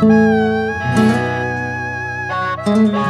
Thank you.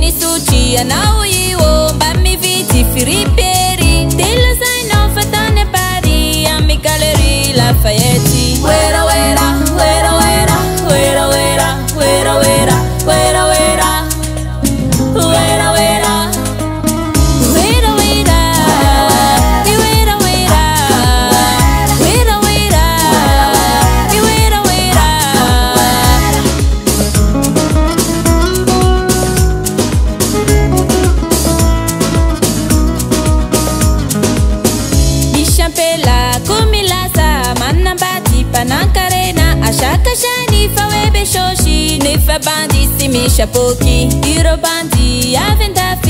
نsوcianauiwo bamivيتi firiperi دلosainftaنe paرi a miكaleri لafayeti كرينا aشاكشاني فwيبشوشي ن فباnدi سميشبوكي رباnدi يا